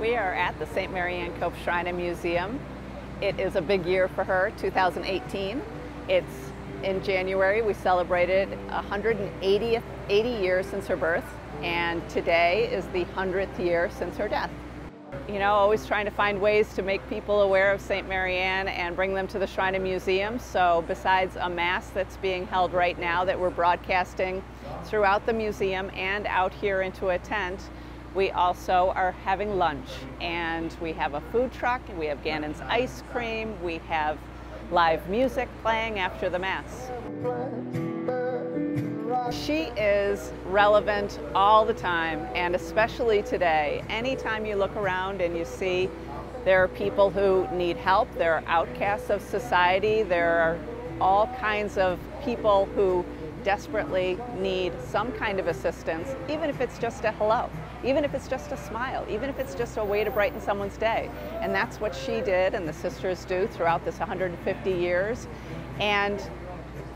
We are at the St. Marianne Cope Shrine and Museum. It is a big year for her, 2018. It's in January, we celebrated 180 80 years since her birth, and today is the 100th year since her death. You know, always trying to find ways to make people aware of St. Marianne and bring them to the Shrine and Museum. So besides a Mass that's being held right now that we're broadcasting throughout the museum and out here into a tent, we also are having lunch and we have a food truck, we have Gannon's ice cream, we have live music playing after the Mass. She is relevant all the time and especially today. Anytime you look around and you see there are people who need help, there are outcasts of society, there are all kinds of people who desperately need some kind of assistance, even if it's just a hello, even if it's just a smile, even if it's just a way to brighten someone's day. And that's what she did and the sisters do throughout this 150 years. And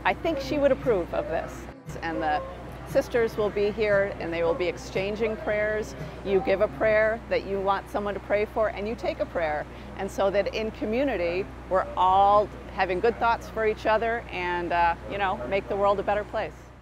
I think she would approve of this. And the sisters will be here and they will be exchanging prayers. You give a prayer that you want someone to pray for and you take a prayer. And so that in community, we're all having good thoughts for each other and, uh, you know, make the world a better place.